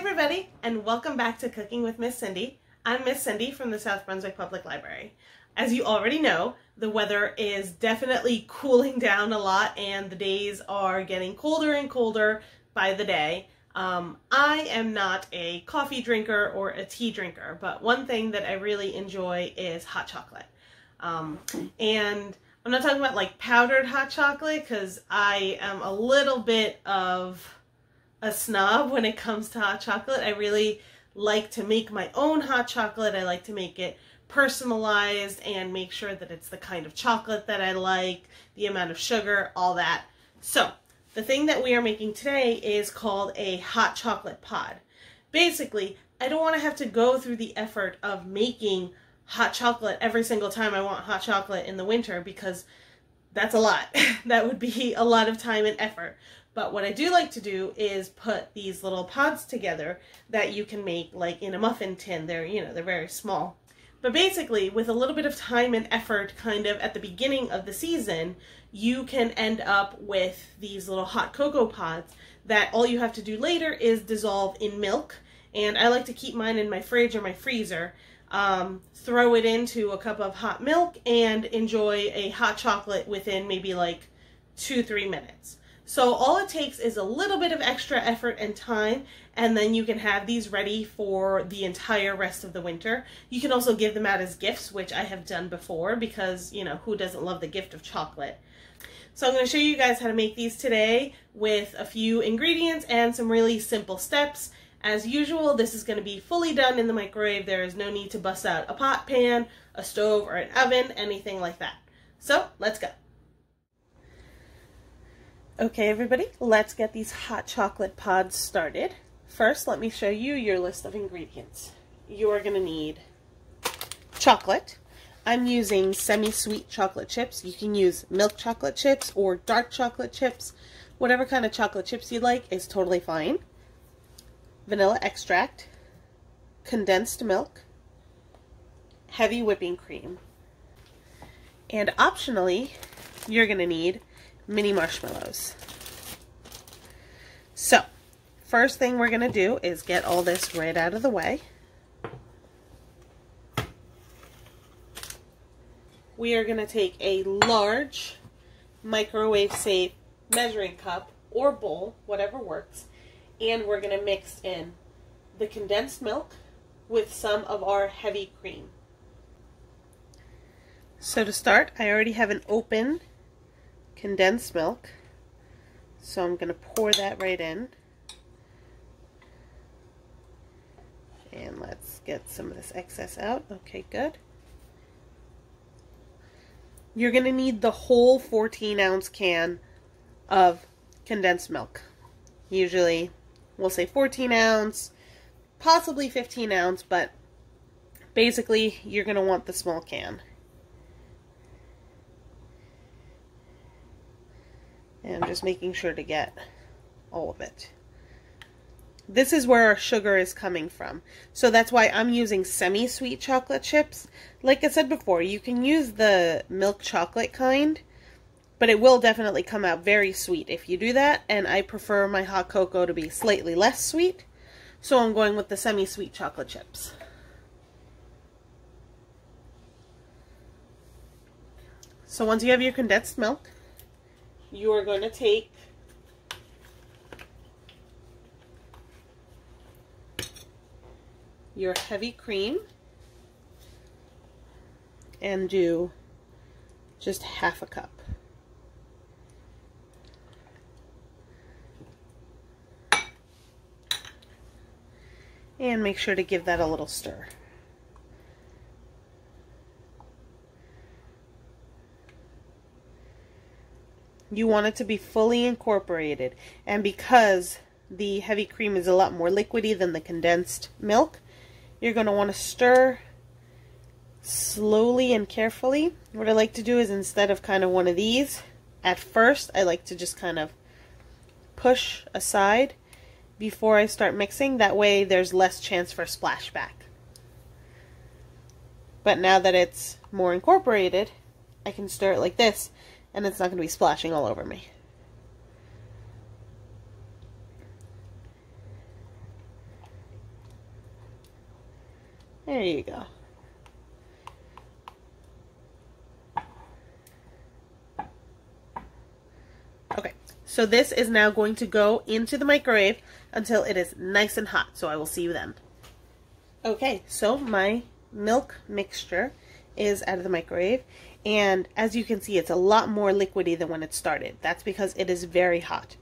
everybody, and welcome back to Cooking with Miss Cindy. I'm Miss Cindy from the South Brunswick Public Library. As you already know, the weather is definitely cooling down a lot and the days are getting colder and colder by the day. Um, I am not a coffee drinker or a tea drinker, but one thing that I really enjoy is hot chocolate. Um, and I'm not talking about like powdered hot chocolate because I am a little bit of a snob when it comes to hot chocolate. I really like to make my own hot chocolate. I like to make it personalized and make sure that it's the kind of chocolate that I like, the amount of sugar, all that. So, the thing that we are making today is called a hot chocolate pod. Basically, I don't want to have to go through the effort of making hot chocolate every single time I want hot chocolate in the winter because that's a lot. that would be a lot of time and effort. But what I do like to do is put these little pods together that you can make like in a muffin tin. They're, you know, they're very small. But basically, with a little bit of time and effort kind of at the beginning of the season, you can end up with these little hot cocoa pods that all you have to do later is dissolve in milk. And I like to keep mine in my fridge or my freezer. Um, throw it into a cup of hot milk and enjoy a hot chocolate within maybe like two, three minutes. So all it takes is a little bit of extra effort and time, and then you can have these ready for the entire rest of the winter. You can also give them out as gifts, which I have done before because, you know, who doesn't love the gift of chocolate? So I'm going to show you guys how to make these today with a few ingredients and some really simple steps. As usual, this is going to be fully done in the microwave. There is no need to bust out a pot pan, a stove, or an oven, anything like that. So let's go. Okay, everybody, let's get these hot chocolate pods started. First, let me show you your list of ingredients. You are going to need chocolate. I'm using semi-sweet chocolate chips. You can use milk chocolate chips or dark chocolate chips. Whatever kind of chocolate chips you like is totally fine. Vanilla extract, condensed milk, heavy whipping cream. And optionally, you're going to need mini marshmallows. So, first thing we're going to do is get all this right out of the way. We are going to take a large microwave safe measuring cup or bowl, whatever works, and we're going to mix in the condensed milk with some of our heavy cream. So to start, I already have an open condensed milk. So I'm going to pour that right in. And let's get some of this excess out. Okay, good. You're going to need the whole 14 ounce can of condensed milk. Usually, we'll say 14 ounce, possibly 15 ounce, but basically, you're going to want the small can. And I'm just making sure to get all of it. This is where our sugar is coming from. So that's why I'm using semi-sweet chocolate chips. Like I said before, you can use the milk chocolate kind, but it will definitely come out very sweet if you do that. And I prefer my hot cocoa to be slightly less sweet. So I'm going with the semi-sweet chocolate chips. So once you have your condensed milk, you are going to take your heavy cream and do just half a cup. And make sure to give that a little stir. You want it to be fully incorporated. And because the heavy cream is a lot more liquidy than the condensed milk, you're going to want to stir slowly and carefully. What I like to do is instead of kind of one of these, at first I like to just kind of push aside before I start mixing. That way there's less chance for splashback. But now that it's more incorporated, I can stir it like this and it's not going to be splashing all over me. There you go. Okay, so this is now going to go into the microwave until it is nice and hot. So I will see you then. Okay, so my milk mixture is out of the microwave. And as you can see, it's a lot more liquidy than when it started. That's because it is very hot.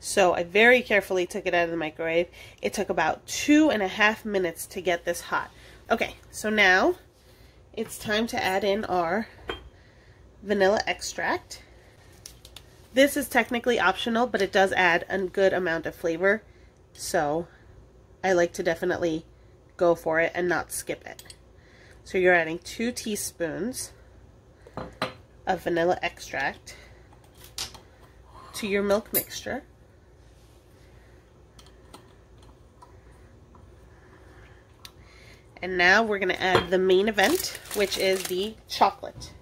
So I very carefully took it out of the microwave. It took about two and a half minutes to get this hot. Okay, so now it's time to add in our vanilla extract. This is technically optional, but it does add a good amount of flavor. So I like to definitely go for it and not skip it. So you're adding two teaspoons of vanilla extract to your milk mixture. And now we're going to add the main event, which is the chocolate.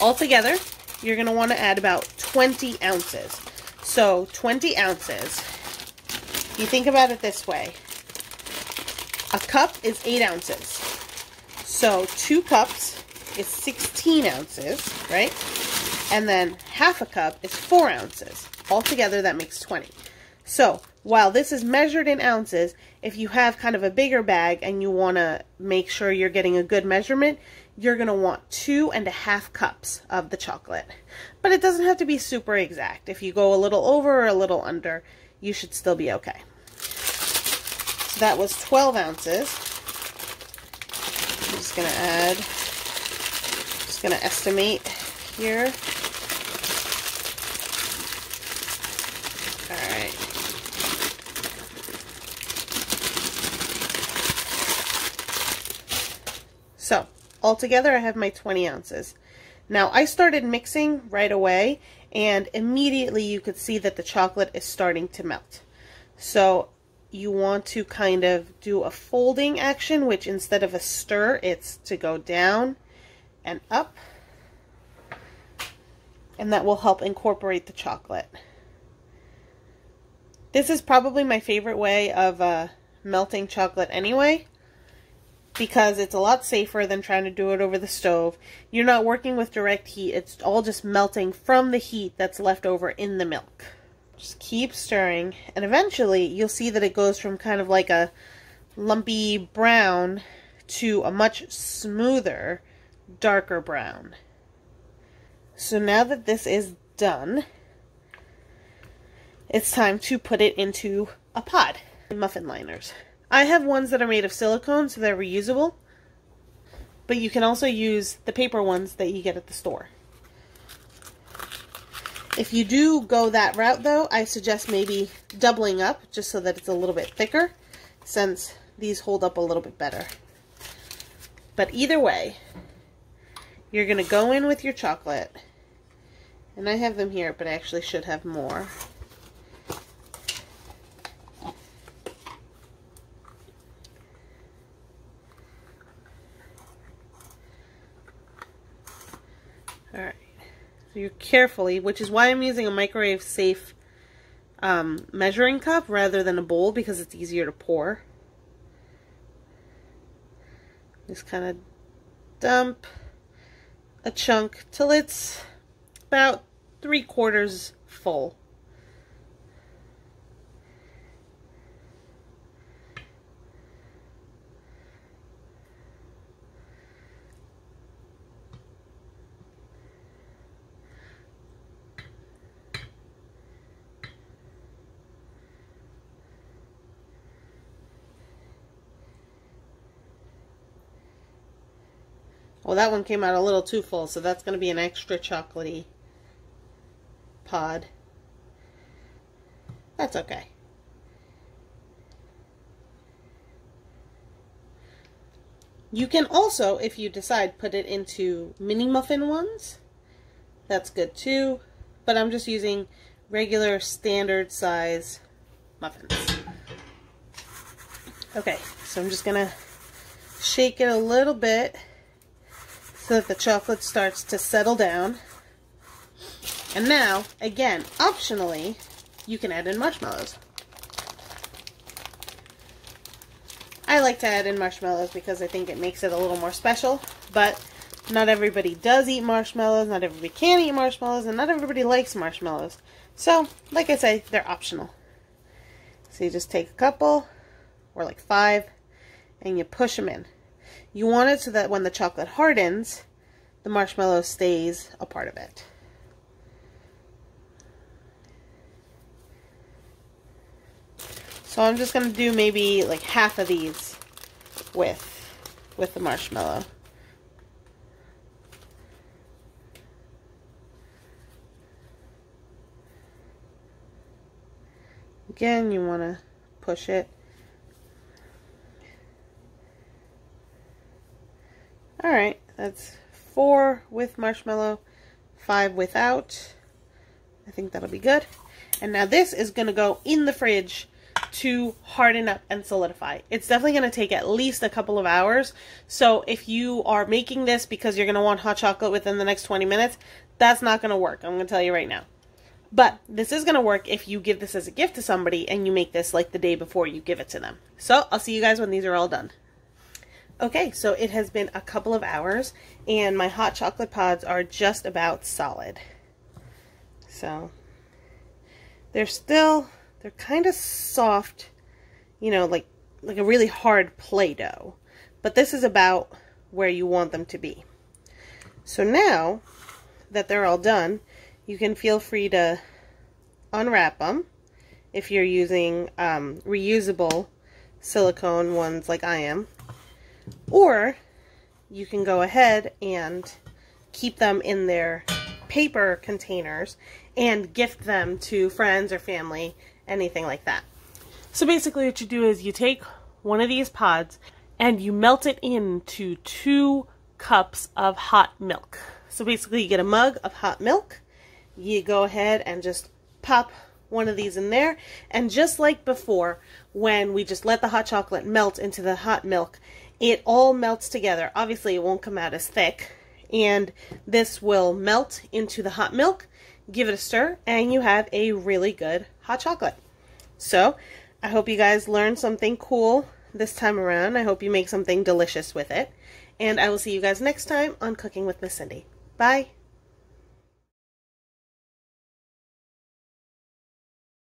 Altogether, you're going to want to add about 20 ounces. So 20 ounces, you think about it this way. A cup is 8 ounces. So 2 cups is 16 ounces, right? And then half a cup is 4 ounces. Altogether, that makes 20. So while this is measured in ounces, if you have kind of a bigger bag and you want to make sure you're getting a good measurement, you're going to want two and a half cups of the chocolate. But it doesn't have to be super exact. If you go a little over or a little under, you should still be okay. So that was 12 ounces. I'm just going to add, going to estimate here. All right. So, altogether I have my 20 ounces. Now, I started mixing right away, and immediately you could see that the chocolate is starting to melt. So, you want to kind of do a folding action, which instead of a stir, it's to go down and up. And that will help incorporate the chocolate. This is probably my favorite way of uh, melting chocolate anyway because it's a lot safer than trying to do it over the stove. You're not working with direct heat. It's all just melting from the heat that's left over in the milk. Just keep stirring and eventually you'll see that it goes from kind of like a lumpy brown to a much smoother, darker brown. So now that this is done, it's time to put it into a pod. Muffin liners. I have ones that are made of silicone, so they're reusable. But you can also use the paper ones that you get at the store. If you do go that route, though, I suggest maybe doubling up, just so that it's a little bit thicker, since these hold up a little bit better. But either way, you're going to go in with your chocolate. And I have them here, but I actually should have more. Alright. So you carefully, which is why I'm using a microwave safe um, measuring cup rather than a bowl because it's easier to pour. Just kind of dump a chunk till it's about three quarters full. Well, that one came out a little too full, so that's going to be an extra chocolatey pod. That's okay. You can also, if you decide, put it into mini muffin ones. That's good too. But I'm just using regular standard size muffins. Okay, so I'm just going to shake it a little bit so that the chocolate starts to settle down. And now, again, optionally, you can add in marshmallows. I like to add in marshmallows because I think it makes it a little more special, but not everybody does eat marshmallows, not everybody can eat marshmallows, and not everybody likes marshmallows. So, like I say, they're optional. So you just take a couple, or like five, and you push them in. You want it so that when the chocolate hardens, the marshmallow stays a part of it. So I'm just going to do maybe like half of these with with the marshmallow. Again, you want to push it. Alright, that's four with marshmallow, five without. I think that'll be good. And now this is going to go in the fridge to harden up and solidify. It's definitely going to take at least a couple of hours. So if you are making this because you're going to want hot chocolate within the next 20 minutes, that's not going to work. I'm going to tell you right now. But this is going to work if you give this as a gift to somebody and you make this like the day before you give it to them. So I'll see you guys when these are all done. Okay, so it has been a couple of hours and my hot chocolate pods are just about solid. So they're still, they're kind of soft, you know, like, like a really hard Play-Doh. But this is about where you want them to be. So now that they're all done, you can feel free to unwrap them if you're using um, reusable silicone ones like I am. Or you can go ahead and keep them in their paper containers and gift them to friends or family, anything like that. So basically what you do is you take one of these pods and you melt it into two cups of hot milk. So basically you get a mug of hot milk you go ahead and just pop one of these in there. And just like before, when we just let the hot chocolate melt into the hot milk, it all melts together. Obviously, it won't come out as thick. And this will melt into the hot milk. Give it a stir, and you have a really good hot chocolate. So, I hope you guys learned something cool this time around. I hope you make something delicious with it. And I will see you guys next time on Cooking with Miss Cindy. Bye!